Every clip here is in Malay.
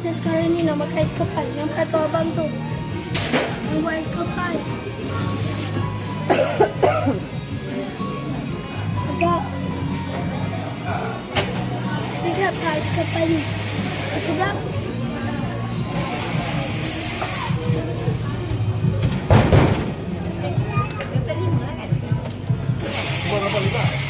kita sekarang ni nak makan ais kepal. Yang kata abang tu. Yang buat ais kepal. Agak. Sedap tak ais kepal ni? Sedap? Guys, jom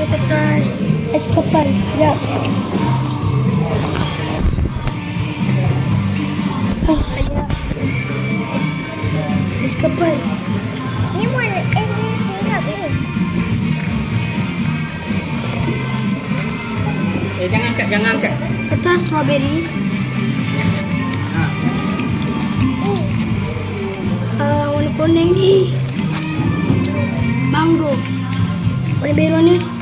kita try es kepal. Sekejap. Oh, ayah. Es kepal. Ni mana eh ni sirap ni. Eh jangan angkat, jangan angkat. Kita strawberry. Ha. Uh, warna kuning ni. Mango. Warna biru ni.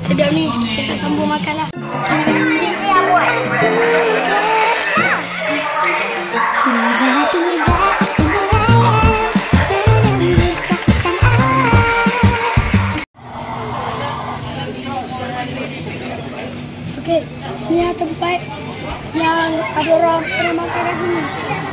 Sedap ni, kita sambung makan lah. Kita buat. tempat yang ada orang pernah makan sini.